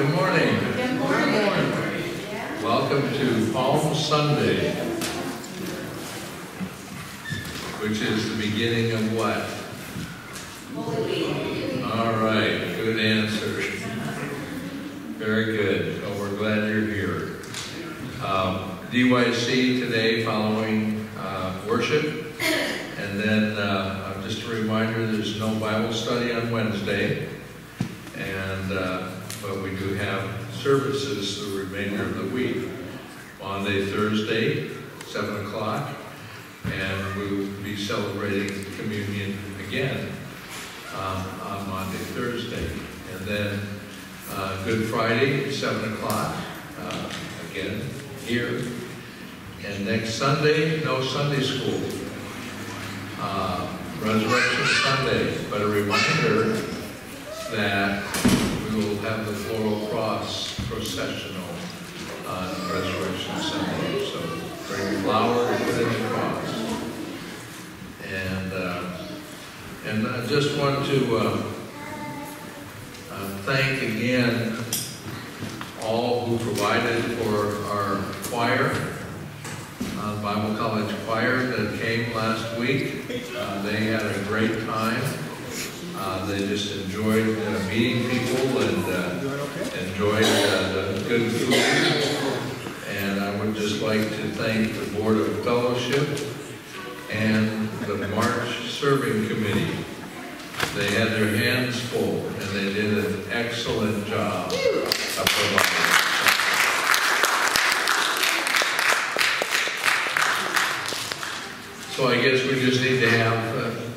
Good morning. Good morning. Welcome to Palm Sunday, which is the beginning of what? All right, good answer. Very good. We're glad you're here. Um, DYC today following uh, worship. And then, uh, just a reminder, there's no Bible study on Wednesday. And, uh, but we do have services the remainder of the week. Monday, Thursday, seven o'clock. And we will be celebrating communion again um, on Monday, Thursday. And then uh, Good Friday, seven o'clock, uh, again, here. And next Sunday, no Sunday school. Uh, Resurrection Sunday, but a reminder that we will have the floral cross processional on Resurrection Sunday. So bring flowers, put in the cross. And, uh, and I just want to uh, uh, thank again all who provided for our choir, uh, Bible College Choir that came last week. Uh, They had a great time. Uh, They just enjoyed uh, meeting people and uh, enjoyed uh, the good food. And I would just like to thank the Board of Fellowship and the March Serving Committee. They had their hands full, and they did an excellent job of providing. So I guess we just need to have couple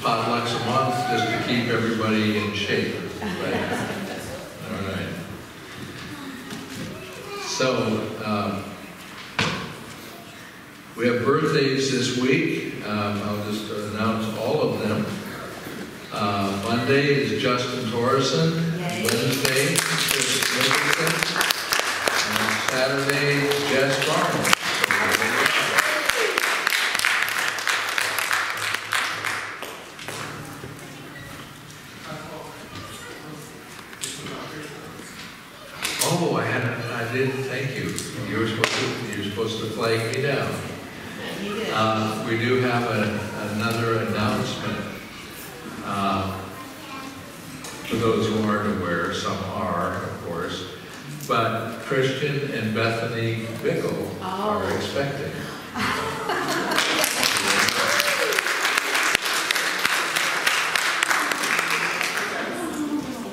potlucks a month just to keep everybody in shape. right? All right. So, um, we have birthdays this week. Um, I'll just announce all of them. Uh, Monday is Justin Torreson. Yay. Wednesday is Chris Nicholson. And Saturday is Jess Barnes. Oh, I had, a- I did, thank you. You were supposed to, you were supposed to flag me down. You did. Uh, We do have a- another announcement. Uh, For those who aren't aware, some are, of course, but Christian and Bethany Bickle are Oh. expecting.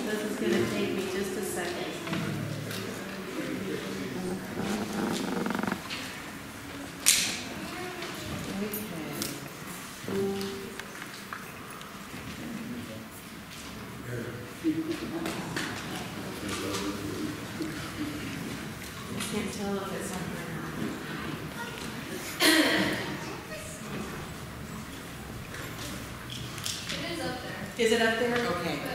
This is gonna take me just a second. I can't tell if it's on or It is up there. Is it up there? Okay.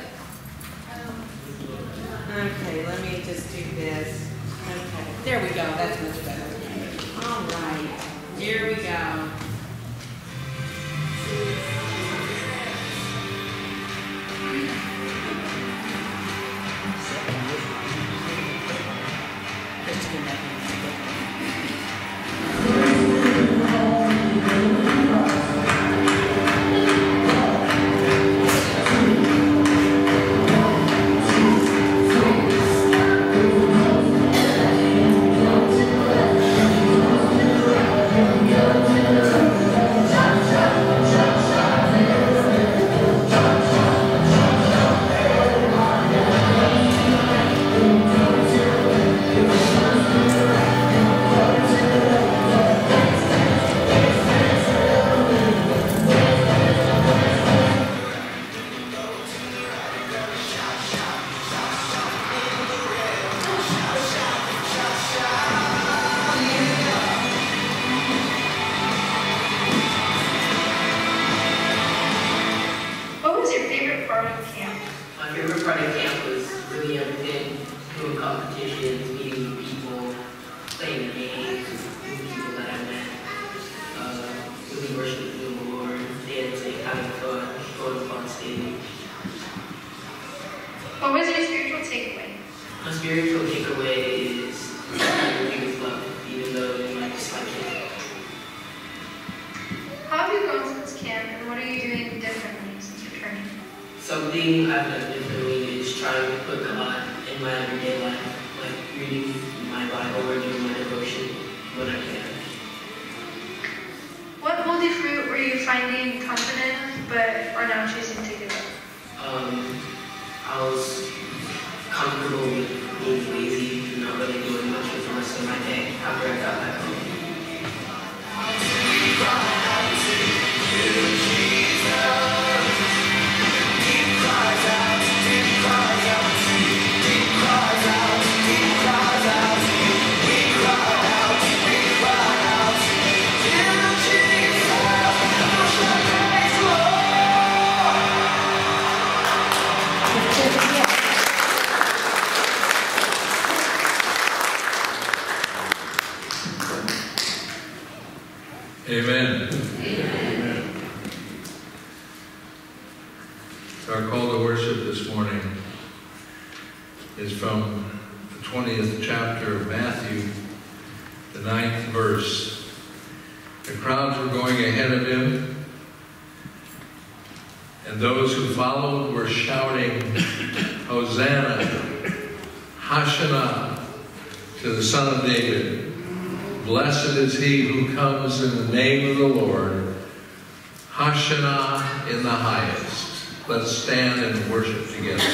What was your spiritual takeaway? My spiritual takeaway is everything is love, even though you might dislike it. How have you grown since camp, and what are you doing differently since returning? Something I've done differently is trying to put God in my everyday life. Hosanna, Hosanna, to the Son of David. Blessed is he who comes in the name of the Lord. Hosanna in the highest. Let's stand and worship together.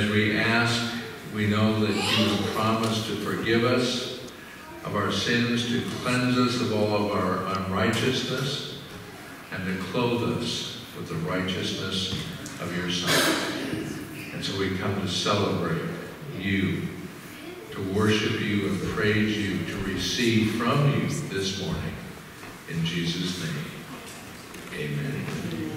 As we ask, we know that you have promised to forgive us of our sins, to cleanse us of all of our unrighteousness, and to clothe us with the righteousness of your Son. And so we come to celebrate you to worship you and praise you, to receive from you this morning. In Jesus' name, amen. Amen.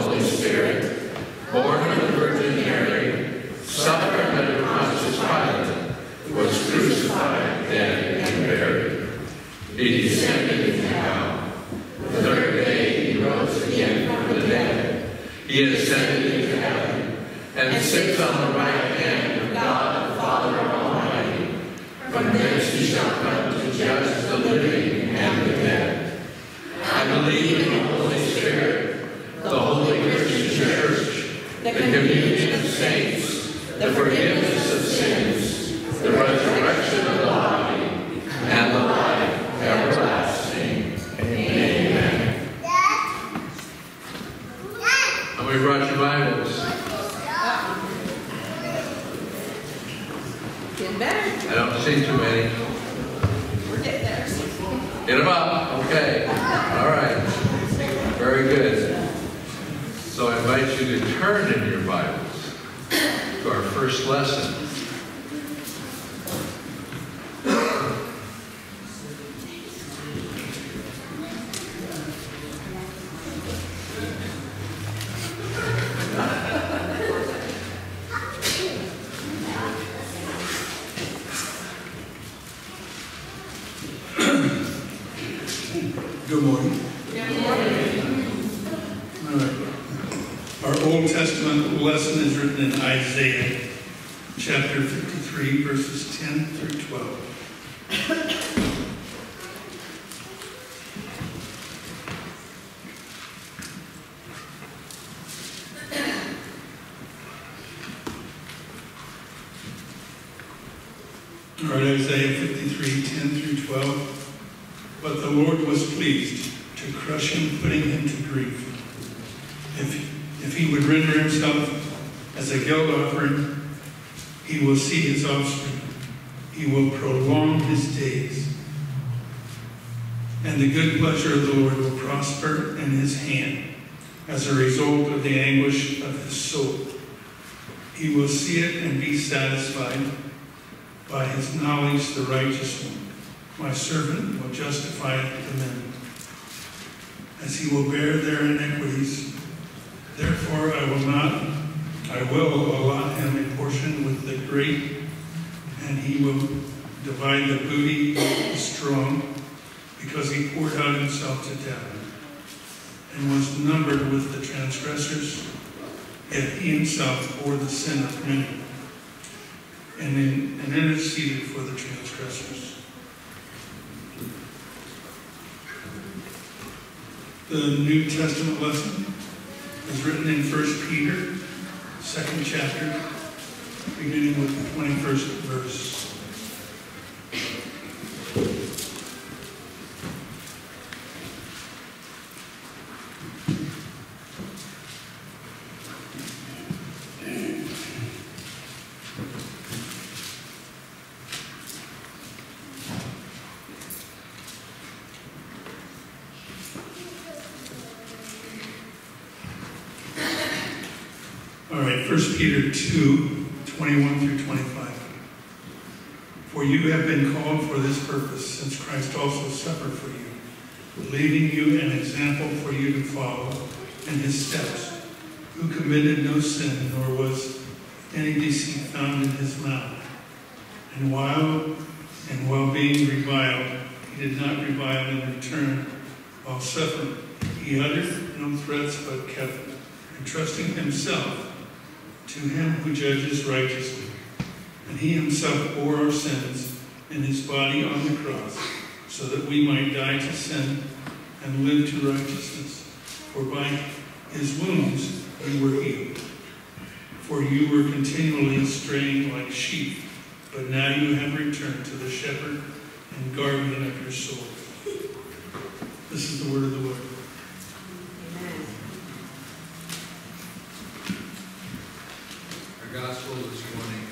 Holy Spirit, born of the Virgin Mary, suffered under Pontius Pilate, was crucified, dead, and buried. He descended into hell. The third day he rose again from the dead. He ascended into heaven and sits on the right hand of God the Father Almighty. From thence he shall come to judge the living and the dead. I believe in the Holy Spirit, the holy Christian church, the communion of saints, the forgiveness of sins, the resurrection of the body, and the life everlasting. Amen. And we brought your Bibles. Getting better. I don't see too many. We're getting there. Get them up. Okay. All right. Very good. So I invite you to turn in your Bibles to our first lesson. Good morning. All right. Our Old Testament lesson is written in Isaiah chapter 53, verses 10 through 12. All right, Isaiah 53, 10 through 12. But the Lord was pleased to crush him, putting him to grief. If, if he would render himself as a guilt offering, he will see his offspring. He will prolong his days. And the good pleasure of the Lord will prosper in his hand as a result of the anguish of his soul. He will see it and be satisfied. By his knowledge, the righteous one my servant will justify the men, as he will bear their iniquities. Therefore I will not, I will allot him a portion with the great, and he will divide the booty with the strong, because he poured out himself to death, and was numbered with the transgressors, yet he himself bore the sin of many, and, in, and interceded for the transgressors. The New Testament lesson is written in 1 Peter, second chapter, beginning with the 21st verse. All right, 1 Peter 2, 21 through 25. For you have been called for this purpose, since Christ also suffered for you, leaving you an example for you to follow in his steps, who committed no sin, nor was any deceit found in his mouth. And while and while being reviled, he did not revile in return. While suffering, he uttered no threats, but kept entrusting himself to him who judges righteously. And he himself bore our sins in his body on the cross, so that we might die to sin and live to righteousness. For by his wounds you were healed. For you were continually straying like sheep, but now you have returned to the shepherd and guardian of your soul. This is the word of the Lord. Amen. Our gospel this morning.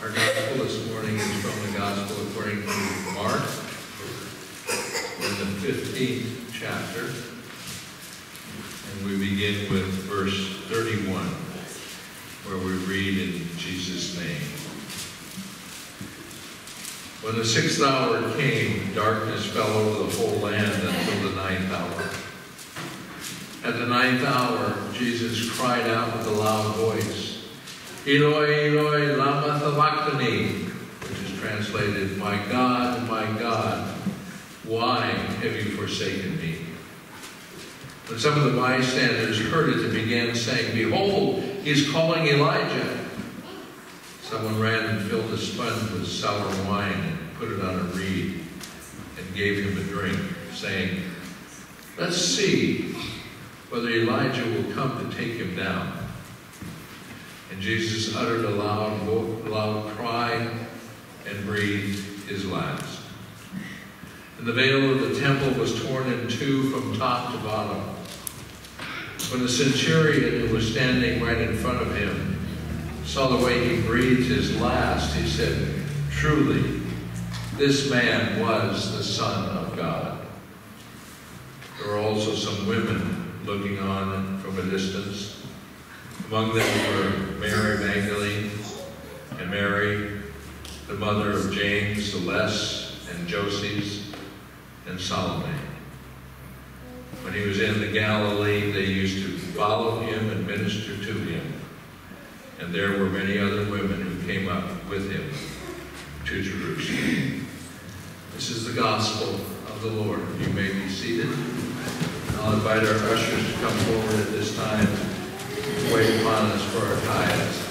Our gospel this morning is from the gospel according to Mark in the 15th chapter. And we begin with verse 31. read in Jesus' name. When the sixth hour came, darkness fell over the whole land until the ninth hour. At the ninth hour, Jesus cried out with a loud voice, Eloi, Eloi, lama sabachthani, which is translated, My God, my God, why have you forsaken me? But some of the bystanders heard it, and began saying, Behold, he is calling Elijah. Someone ran and filled a sponge with sour wine and put it on a reed and gave him a drink, saying, Let's see whether Elijah will come to take him down. And Jesus uttered a loud, loud cry and breathed his last. And the veil of the temple was torn in two from top to bottom. When the centurion who was standing right in front of him saw the way he breathed his last, he said, Truly, this man was the Son of God. There were also some women looking on from a distance. Among them were Mary Magdalene and Mary, the mother of James the Less and Joses and Salome. When he was in the Galilee, they used to follow him and minister to him. And there were many other women who came up with him to Jerusalem. This is the gospel of the Lord. You may be seated. I'll invite our ushers to come forward at this time to wait upon us for our tithes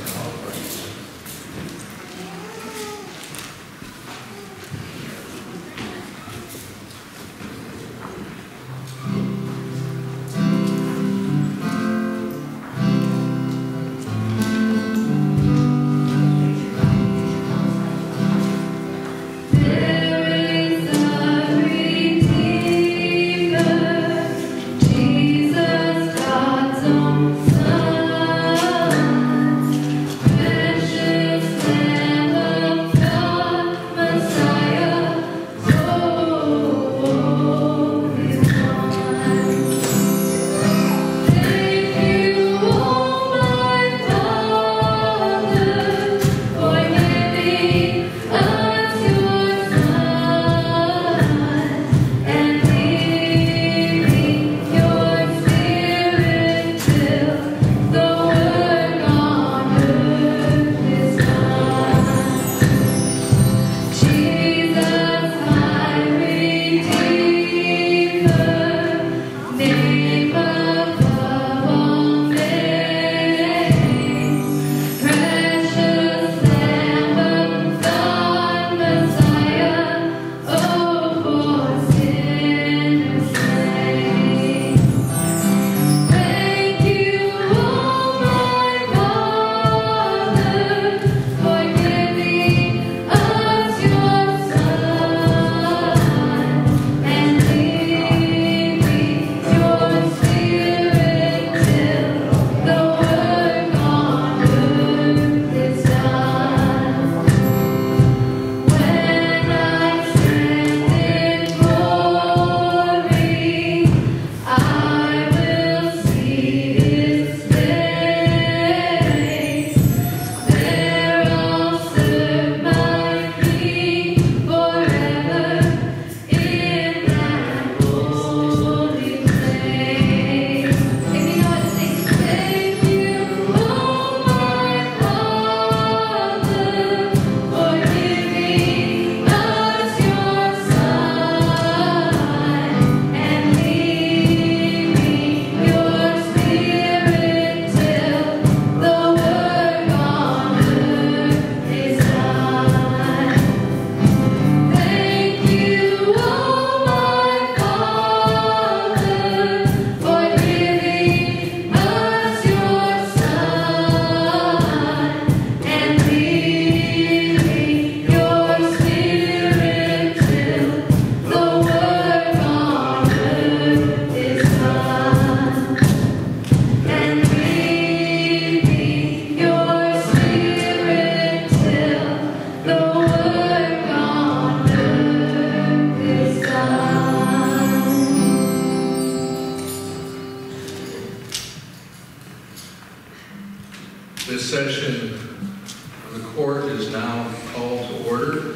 This session of the court is now called to order.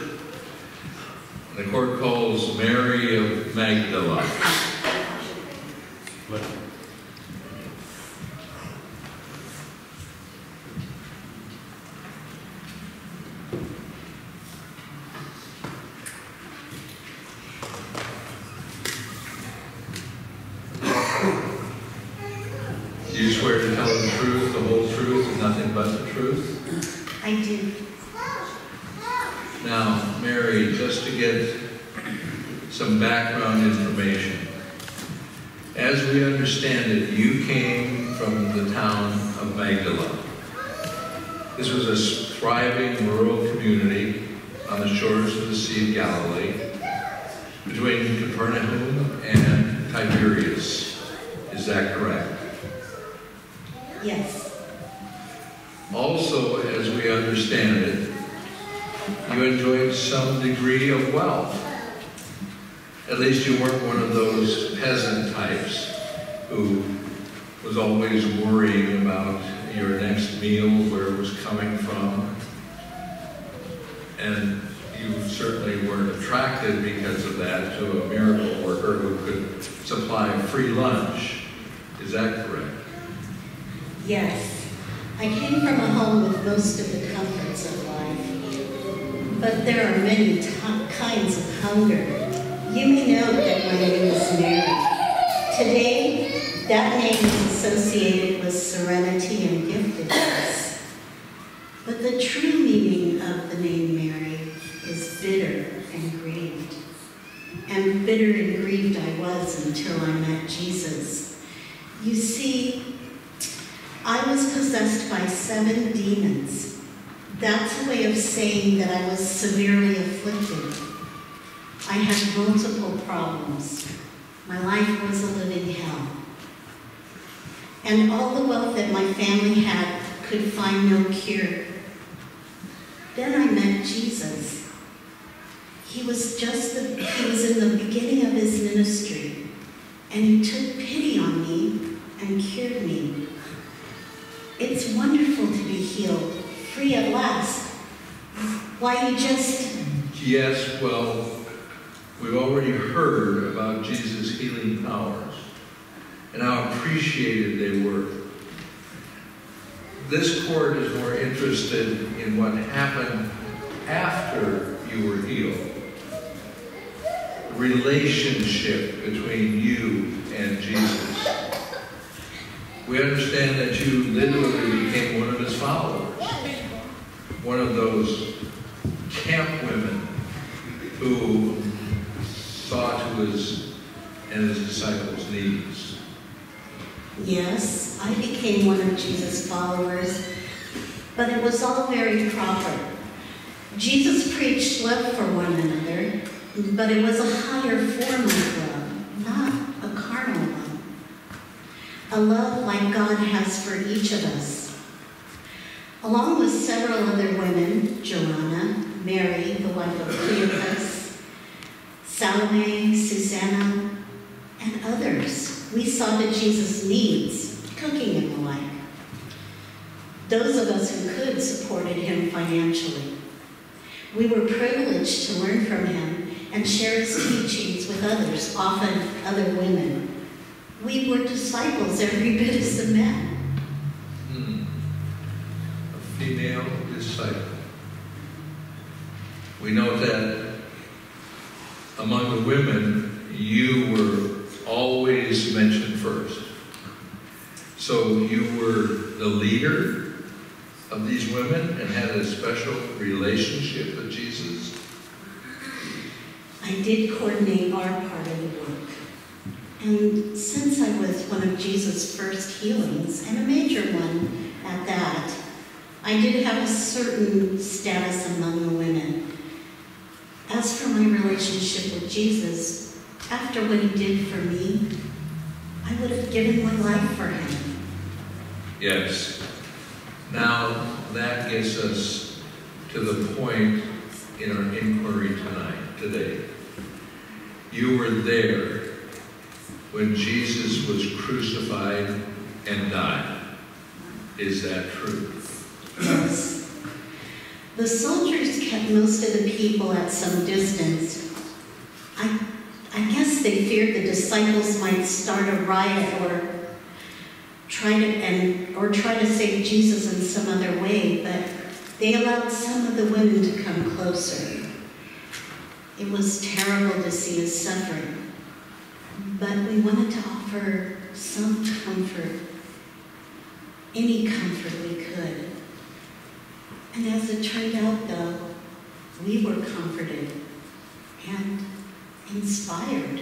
The court calls Mary of Magdala. Do you swear to tell the truth, the whole truth, and nothing but the truth? I do. Now, Mary, just to get some background information. As we understand it, you came from the town of Magdala. This was a thriving rural community on the shores of the Sea of Galilee, between Capernaum and Tiberias. Is that correct? Yes. Also, as we understand it, you enjoyed some degree of wealth. At least you weren't one of those peasant types who was always worrying about your next meal, where it was coming from. And you certainly weren't attracted because of that to a miracle worker who could supply free lunch. Is that correct? Yes. I came from a home with most of life. But there are many kinds of hunger. You may know that my name is Mary. Today, that name is associated with serenity and giftedness. But the true meaning of the name Mary is bitter and grieved. And bitter and grieved I was until I met Jesus. You see, I was possessed by seven demons. That's a way of saying that I was severely afflicted. I had multiple problems. My life was a living hell. And all the wealth that my family had could find no cure. Then I met Jesus. He was just the, he was in the beginning of his ministry, and he took pity on me and cured me. It's wonderful to be healed, free at last. Why, you just, Yes, well, we've already heard about Jesus' healing powers and how appreciated they were. This court is more interested in what happened after you were healed. The relationship between you and Jesus. We understand that you literally became one of his followers, one of those camp women who saw to his and his disciples' needs. yes, I became one of Jesus' followers, but it was all very proper. Jesus preached love for one another, but it was a higher form of love, not a carnal one. A love like God has for each of us. Along with several other women, Joanna, Mary, the wife of Cleopas, Salome, Susanna, and others, we saw that Jesus' needs, cooking and the like. Those of us who could supported him financially. We were privileged to learn from him and share his teachings with others, often other women. We were disciples every bit as the men. Female disciple. We know that among the women, you were always mentioned first. So you were the leader of these women and had a special relationship with Jesus. I did coordinate our part of the work. And since I was one of Jesus' first healings, and a major one at that, I did have a certain status among the women. As for my relationship with Jesus, after what he did for me, I would have given my life for him. Yes. Now, that gets us to the point in our inquiry tonight, today. You were there when Jesus was crucified and died. Is that true? The soldiers kept most of the people at some distance. I, I guess they feared the disciples might start a riot or try to and or try to save Jesus in some other way, but they allowed some of the women to come closer. It was terrible to see his suffering, but we wanted to offer some comfort, any comfort we could. And as it turned out, though, we were comforted and inspired.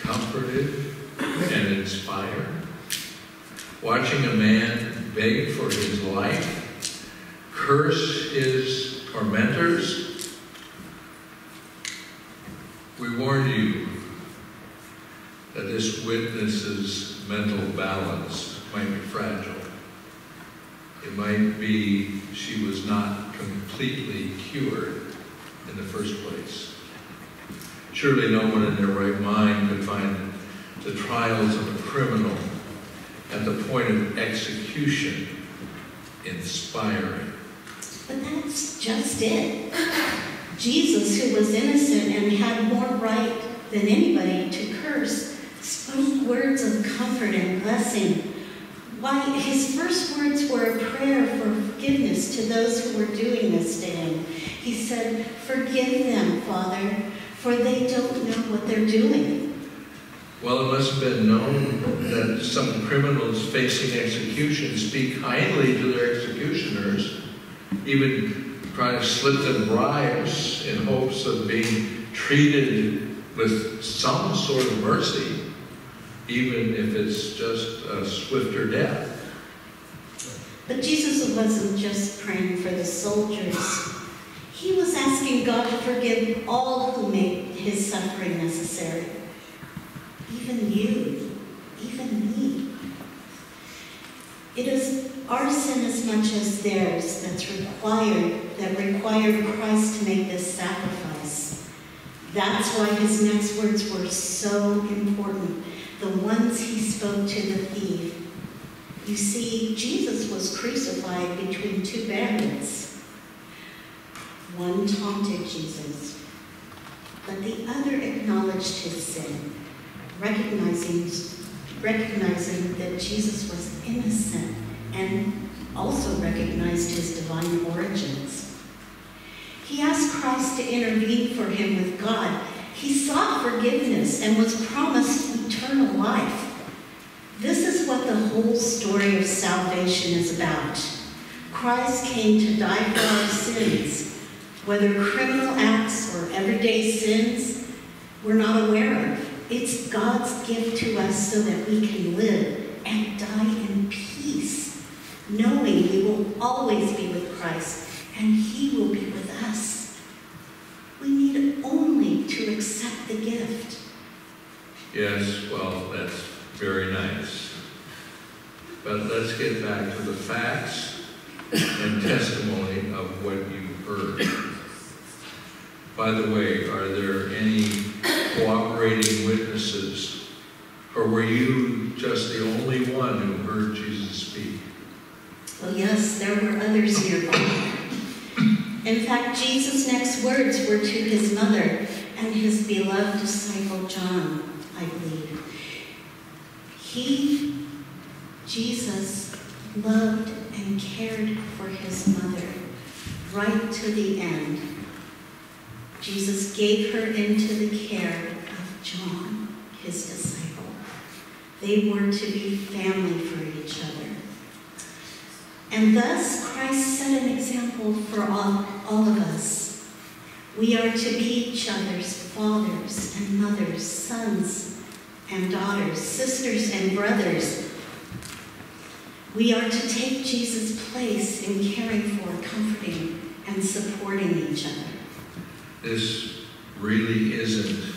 comforted and inspired. Watching a man beg for his life, curse his tormentors. We warned you that this witness's mental balance might be fragile. It might be she was not completely cured in the first place. Surely no one in their right mind could find the trials of a criminal at the point of execution inspiring. But that's just it. Jesus, who was innocent and had more right than anybody to curse, spoke words of comfort and blessing. Why, his first words were a prayer for forgiveness to those who were doing this to him. He said, Forgive them, Father, for they don't know what they're doing. Well, it must have been known that some criminals facing execution speak kindly to their executioners, even try to slip them bribes in hopes of being treated with some sort of mercy, even if it's just a swifter death. But Jesus wasn't just praying for the soldiers. He was asking God to forgive all who made his suffering necessary. Even you, even me. It is our sin as much as theirs that's required, that required Christ to make this sacrifice. That's why his next words were so important, the ones he spoke to the thief. You see, Jesus was crucified between two bandits. One taunted Jesus, but the other acknowledged his sin, recognizing, recognizing that Jesus was innocent and also recognized his divine origins. He asked Christ to intervene for him with God. He sought forgiveness and was promised eternal life. This is what the whole story of salvation is about. Christ came to die for our sins, whether criminal acts or everyday sins we're not aware of. It's God's gift to us so that we can live and die in peace, knowing we will always be with Christ and He will be with us. We need only to accept the gift. Yes, well, that's very nice. But let's get back to the facts and testimony of what you heard. By the way, are there any cooperating witnesses? Or were you just the only one who heard Jesus speak? Well, yes, there were others nearby. In fact, Jesus' next words were to his mother and his beloved disciple John, I believe. He, Jesus, loved and cared for his mother right to the end. Jesus gave her into the care of John, his disciple. They were to be family for each other. And thus, Christ set an example for all, all of us. We are to be each other's fathers and mothers, sons and daughters, sisters and brothers. We are to take Jesus' place in caring for, comforting, and supporting each other. This really isn't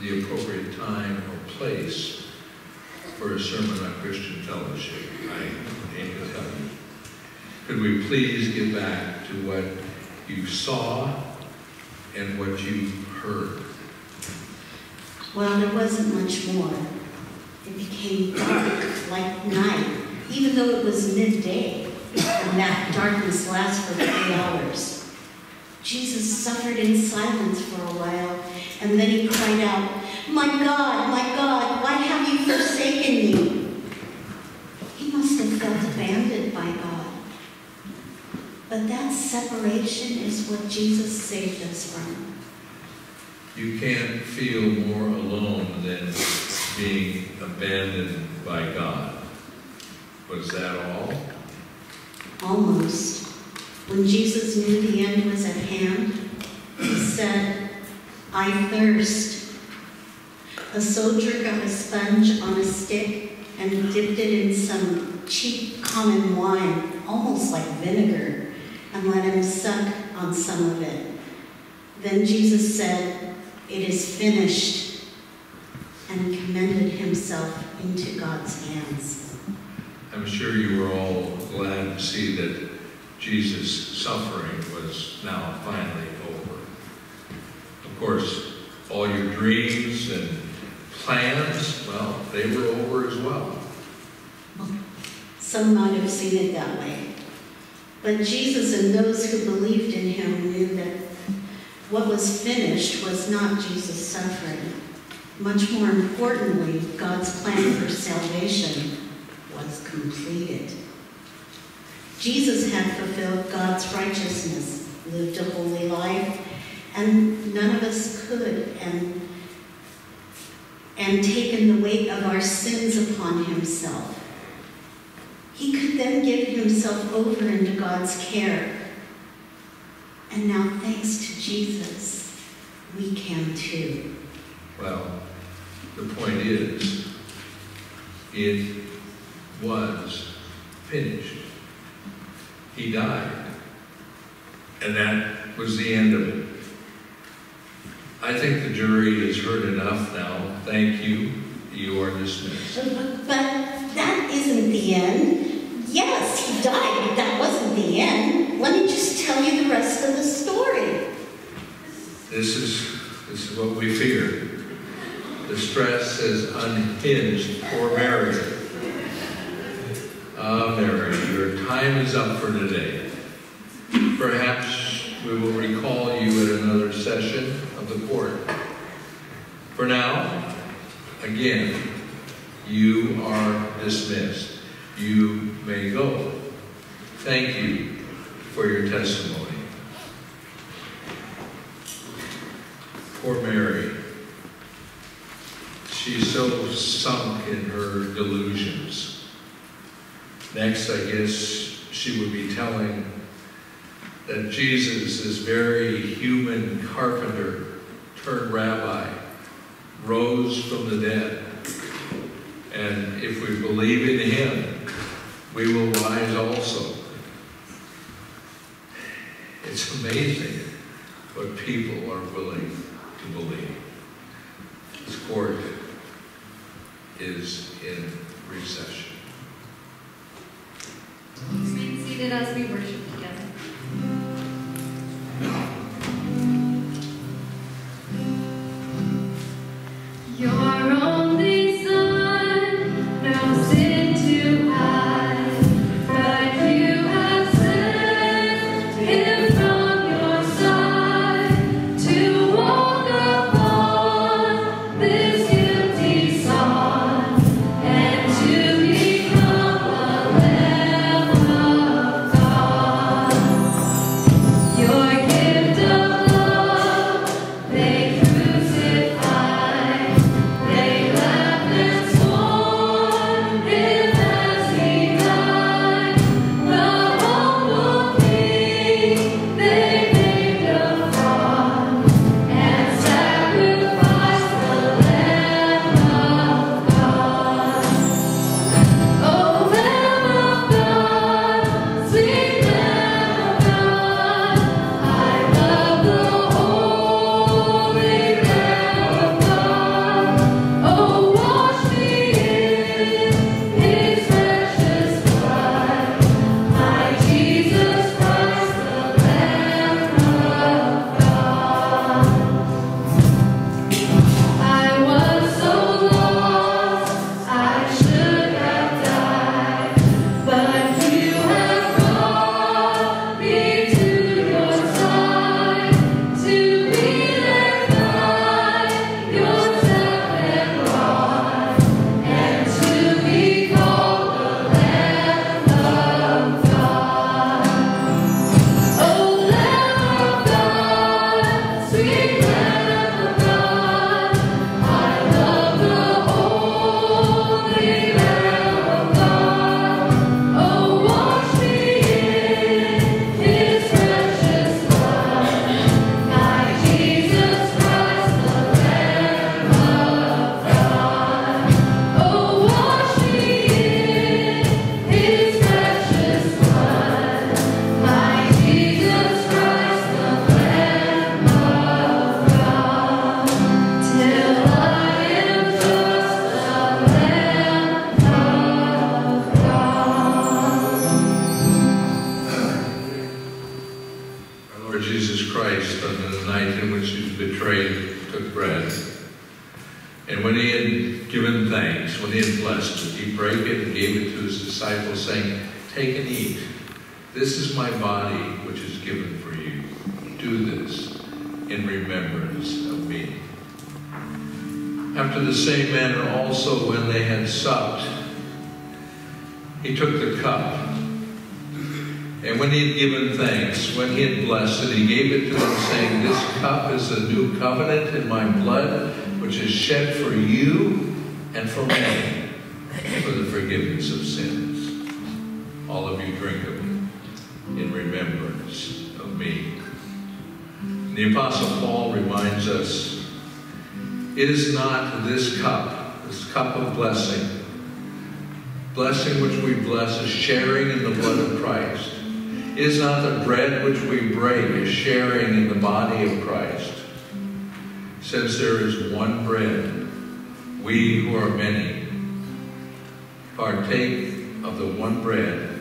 the appropriate time or place for a sermon on Christian fellowship, I hate to tell you. Could we please get back to what you saw and what you heard? Well, there wasn't much more. It became dark, like night, even though it was midday. and that darkness lasts for three hours. Jesus suffered in silence for a while, and then he cried out, My God, my God, why have you forsaken me? He must have felt abandoned by God. But that separation is what Jesus saved us from. You can't feel more alone than being abandoned by God. Was that all? Almost. When Jesus knew the end was at hand, he said, I thirst. A soldier got a sponge on a stick and dipped it in some cheap common wine, almost like vinegar, and let him suck on some of it. Then Jesus said, It is finished, and commended himself into God's hands. I'm sure you were all glad to see that Jesus' suffering was now finally over. Of course, all your dreams and plans, well, they were over as well. Some might have seen it that way. But Jesus and those who believed in him knew that what was finished was not Jesus' suffering. Much more importantly, God's plan for salvation was completed. Jesus had fulfilled God's righteousness, lived a holy life, and none of us could, and, and taken the weight of our sins upon himself. He could then give himself over into God's care. And now, thanks to Jesus, we can too. Well, the point is, it was finished. He died. And that was the end of it. I think the jury has heard enough now. Thank you. You are dismissed. But that isn't the end. Yes, he died, but that wasn't the end. Let me just tell you the rest of the story. This is this is what we fear. The stress has unhinged poor Mary. Ah, Mary, your time is up for today. Perhaps we will recall you at another session of the court. For now, again, you are dismissed. You may go. Thank you for your testimony. Poor Mary. She's so sunk in her delusions. Next, I guess she would be telling that Jesus, this very human carpenter turned rabbi, rose from the dead. And if we believe in him, we will rise also. It's amazing what people are willing to believe. This court is in recession. And when he had given thanks, when he had blessed it, he broke it and gave it to his disciples, saying, Take and eat. This is my body, which is given for you. Do this in remembrance of me. After the same manner also, when they had supped, he took the cup. And when he had given thanks, when he had blessed it, he gave it to them, saying, This cup is the new covenant in my blood, which is shed for you and for many for the forgiveness of sins. All of you drink of it in remembrance of me. The Apostle Paul reminds us, is not this cup, this cup of blessing, blessing which we bless is sharing in the blood of Christ. Is not the bread which we break is sharing in the body of Christ. Since there is one bread, we who are many partake of the one bread,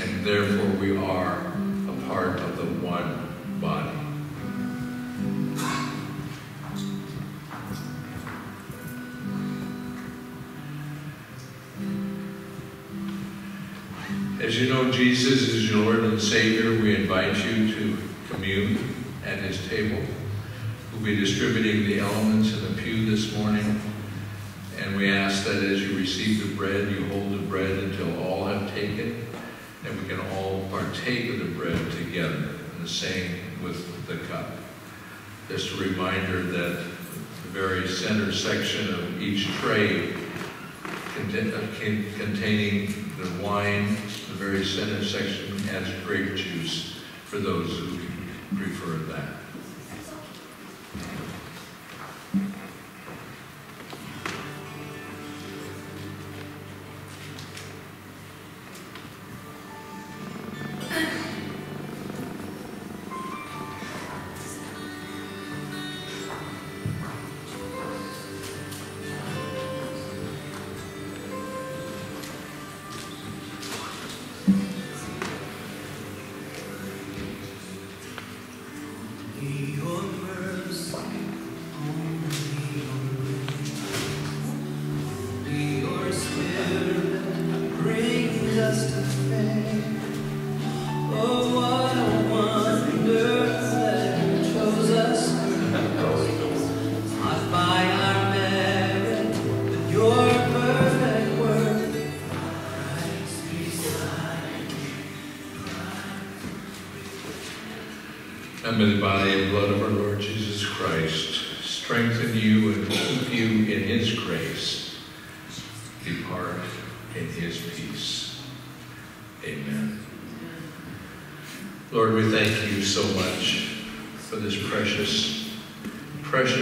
and therefore we are a part of the one body. You know, Jesus is your Lord and Savior. We invite you to commune at his table. We'll be distributing the elements in the pew this morning. And we ask that as you receive the bread, you hold the bread until all have taken, and we can all partake of the bread together. And the same with the cup. Just a reminder that the very center section of each tray uh, containing the wine, the very center section has grape juice for those who prefer that.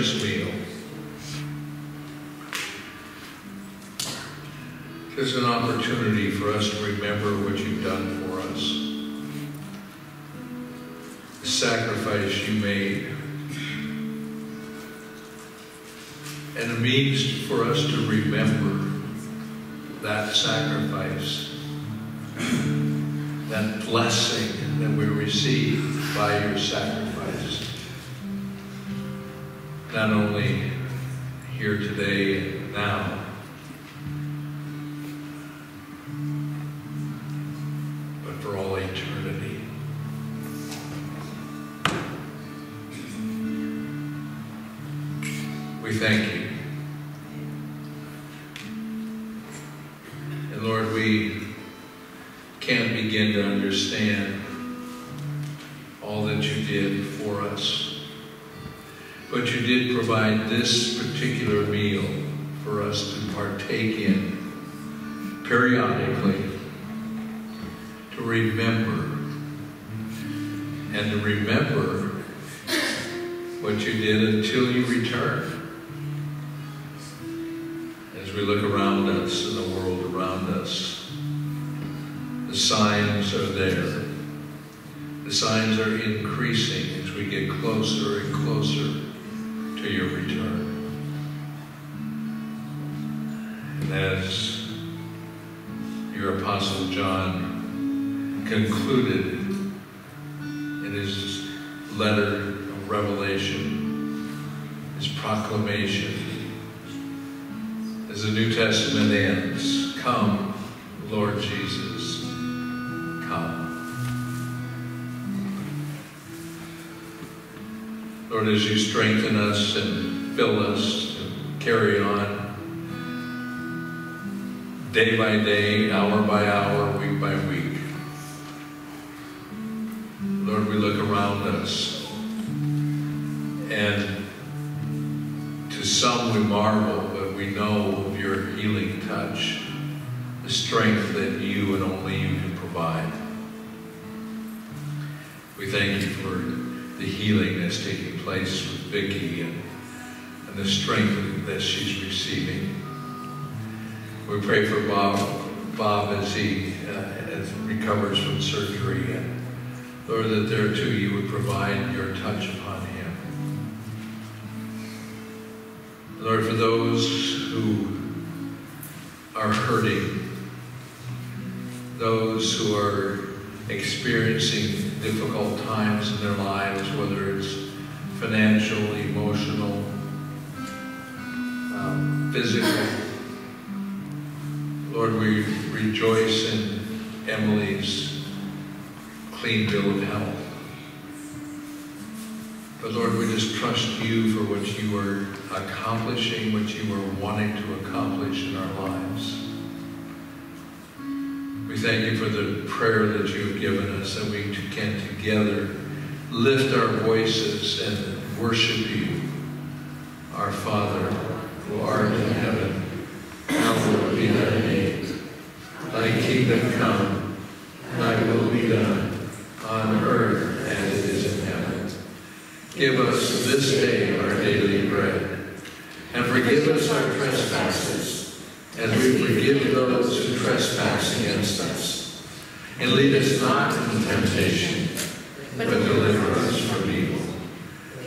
Precious meal. There's an opportunity for us to remember what you've done for us The sacrifice you made. And a means for us to remember that sacrifice, that blessing that we receive by your sacrifice. Not only here today and now, John concluded in his letter of revelation, his proclamation. As the New Testament ends, come, Lord Jesus, come. Lord, as you strengthen us and fill us and carry on day by day, hour by hour, by week. Lord, we look around us and to some we marvel, but we know of your healing touch, the strength that you and only you can provide. We thank you for the healing that's taking place with Vicki and, and the strength that she's receiving. We pray for Bob, Bob as he as recovers from surgery, and Lord, that there too you would provide your touch upon him. Lord, for those who are hurting, those who are experiencing difficult times in their lives, whether it's financial, emotional, um, physical. Lord, we rejoice in Emily's clean bill of health. But Lord, we just trust you for what you are accomplishing, what you are wanting to accomplish in our lives. We thank you for the prayer that you have given us, that we can together lift our voices and worship you, our Father, who art in heaven. Hallowed be thy name. Thy kingdom come, thy will be done, on earth as it is in heaven. Give us this day our daily bread, and forgive us our trespasses, as we forgive those who trespass against us. And lead us not into temptation, but deliver us from evil.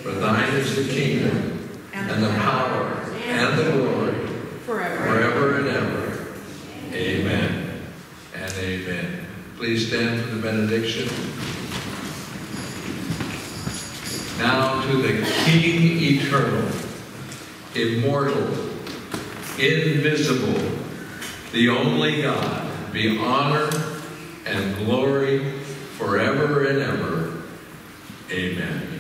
For thine is the kingdom, and the power, and the glory, Forever. and ever. Amen and amen. Please stand for the benediction. Now to the King eternal, immortal, invisible, the only God, be honor and glory forever and ever. Amen.